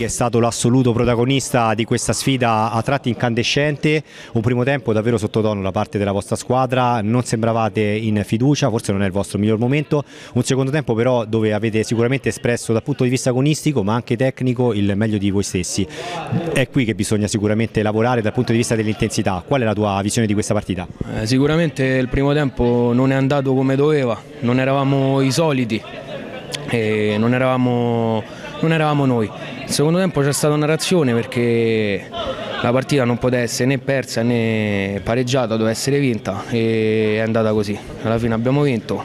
che è stato l'assoluto protagonista di questa sfida a tratti incandescente, un primo tempo davvero sottotono da parte della vostra squadra, non sembravate in fiducia, forse non è il vostro miglior momento, un secondo tempo però dove avete sicuramente espresso dal punto di vista agonistico ma anche tecnico il meglio di voi stessi. È qui che bisogna sicuramente lavorare dal punto di vista dell'intensità, qual è la tua visione di questa partita? Eh, sicuramente il primo tempo non è andato come doveva, non eravamo i soliti non eravamo, non eravamo noi. Il secondo tempo c'è stata una reazione perché la partita non poteva essere né persa né pareggiata, doveva essere vinta e è andata così. Alla fine abbiamo vinto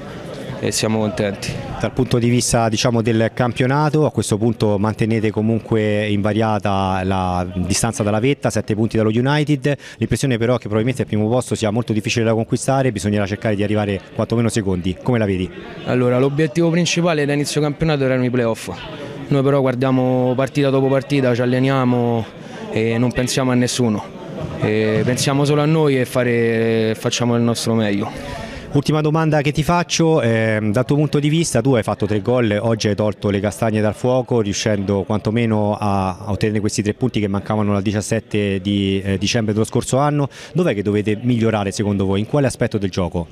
e siamo contenti. Dal punto di vista diciamo, del campionato, a questo punto mantenete comunque invariata la distanza dalla vetta, 7 punti dallo United, l'impressione però è che probabilmente il primo posto sia molto difficile da conquistare, bisognerà cercare di arrivare quantomeno secondi, come la vedi? Allora, l'obiettivo principale da inizio campionato erano i playoff, noi però guardiamo partita dopo partita, ci alleniamo e non pensiamo a nessuno, e pensiamo solo a noi e fare, facciamo il nostro meglio. Ultima domanda che ti faccio, eh, dal tuo punto di vista tu hai fatto tre gol, oggi hai tolto le castagne dal fuoco riuscendo quantomeno a, a ottenere questi tre punti che mancavano al 17 di eh, dicembre dello scorso anno, dov'è che dovete migliorare secondo voi, in quale aspetto del gioco?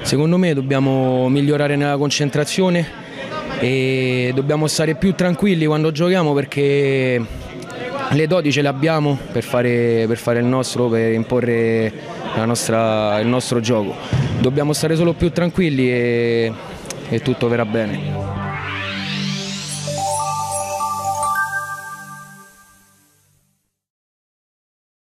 Secondo me dobbiamo migliorare nella concentrazione e dobbiamo stare più tranquilli quando giochiamo perché le doti ce le abbiamo per fare, per fare il nostro, per imporre nostra, il nostro gioco. Dobbiamo stare solo più tranquilli e, e tutto verrà bene.